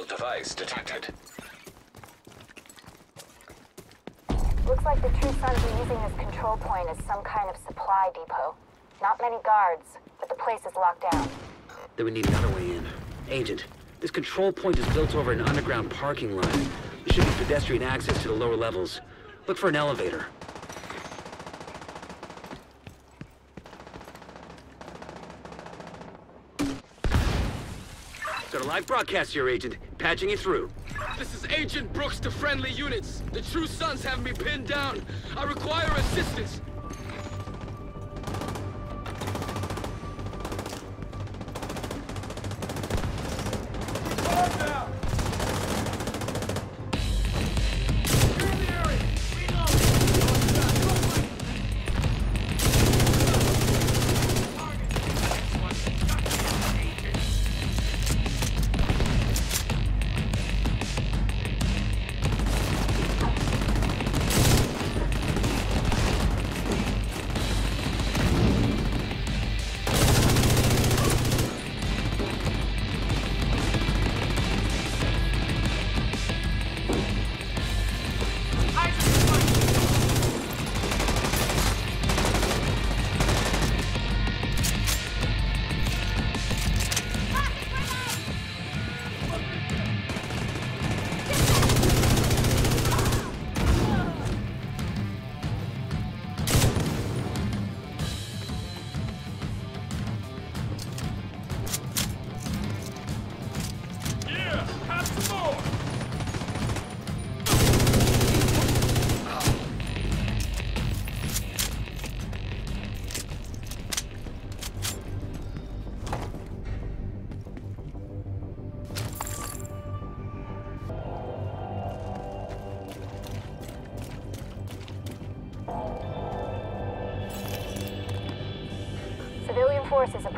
device detected. Looks like the True Sons are using this control point as some kind of supply depot. Not many guards, but the place is locked down. Then we need another way in. Agent, this control point is built over an underground parking lot. There should be pedestrian access to the lower levels. Look for an elevator. Live broadcast here, Agent. Patching you through. This is Agent Brooks to friendly units. The True Sons have me pinned down. I require assistance.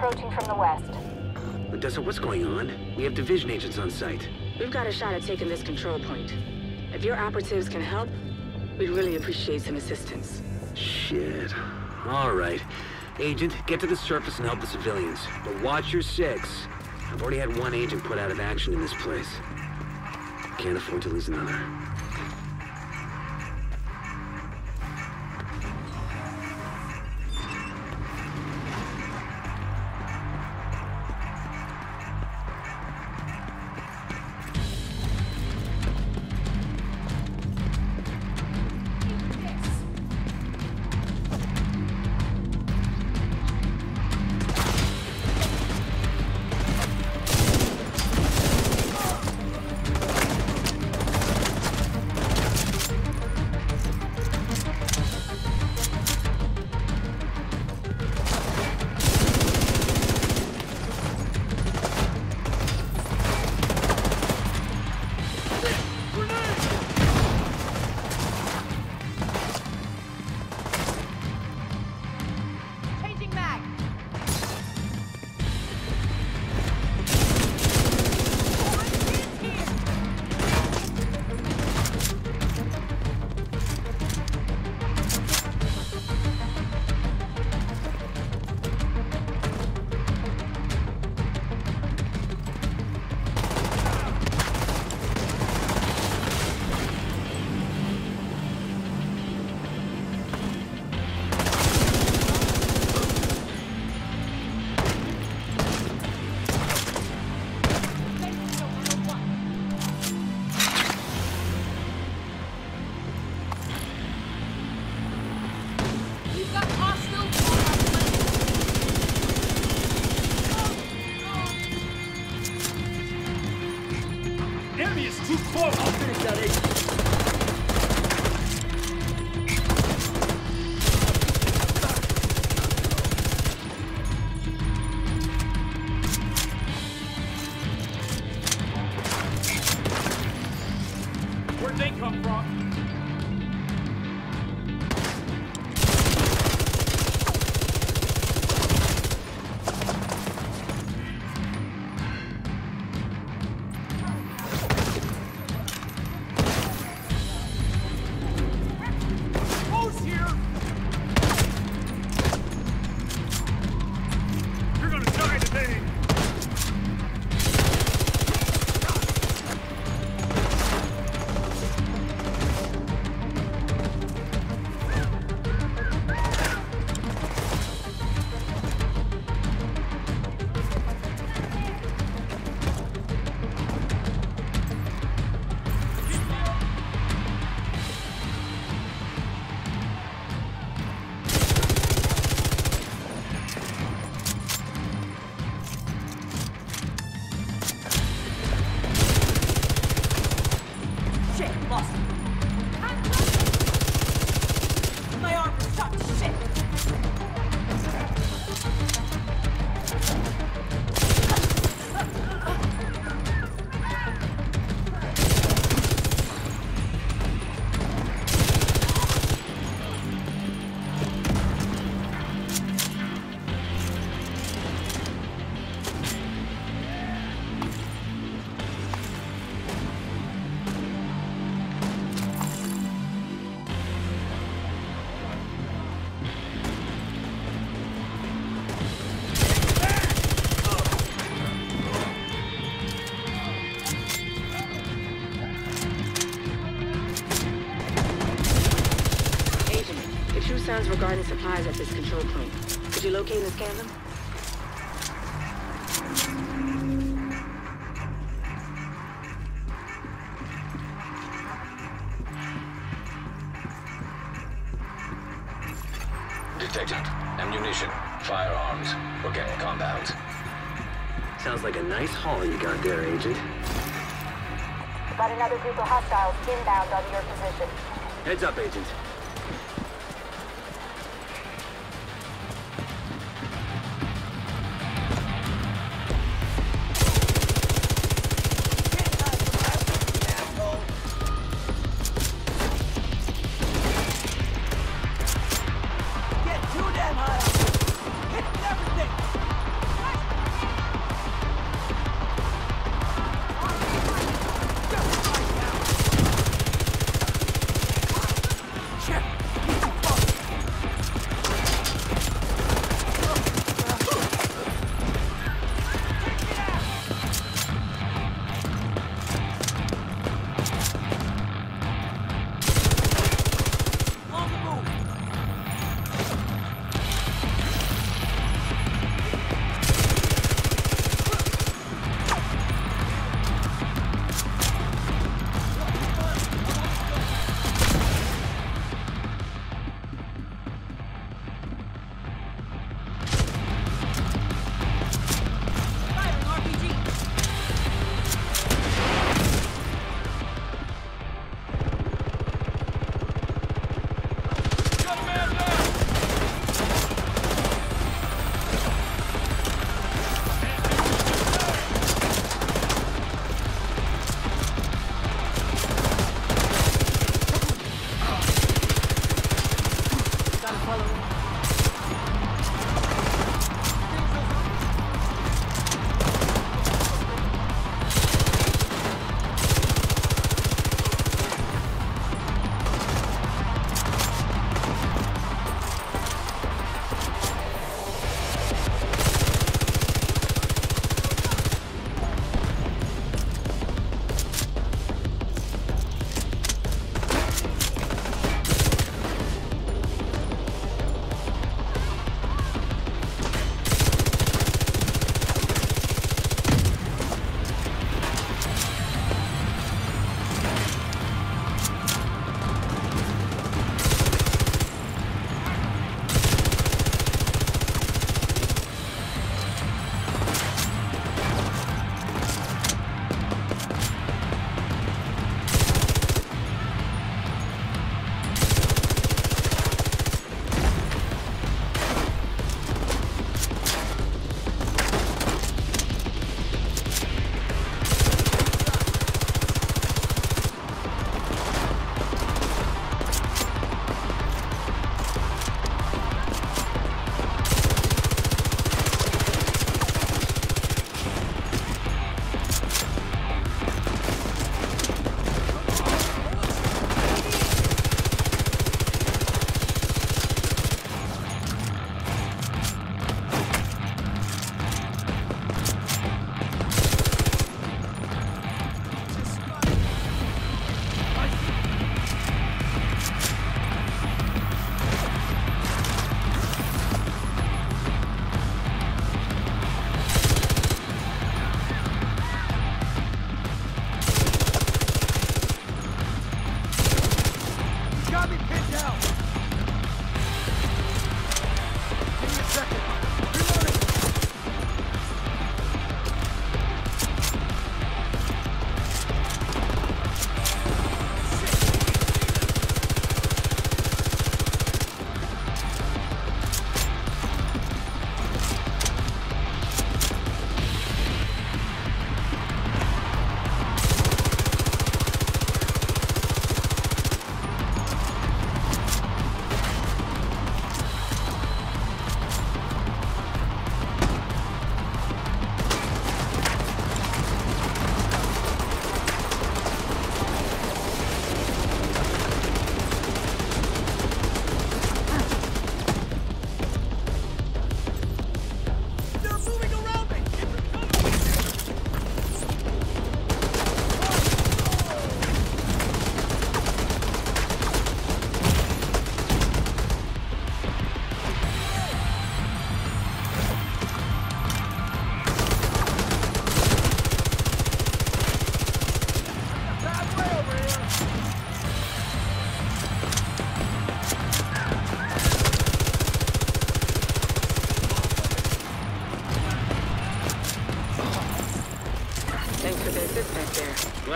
Approaching from the west. Odessa, what's going on? We have division agents on site. We've got a shot at taking this control point. If your operatives can help, we'd really appreciate some assistance. Shit. All right. Agent, get to the surface and help the civilians. But watch your six. I've already had one agent put out of action in this place. Can't afford to lose another. enemy is too close! I'll finish that eight. Sons were guarding supplies at this control point. Could you locate and scan them? Detected. Ammunition. Firearms. Organic compounds. Sounds like a nice haul you got there, Agent. Got another group of hostiles inbound on your position. Heads up, Agent.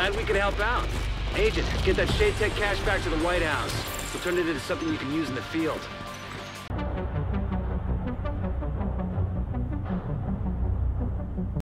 Glad we could help out. Agent, get that SHD Tech cache back to the White House. We'll turn it into something you can use in the field.